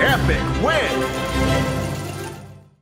Epic win!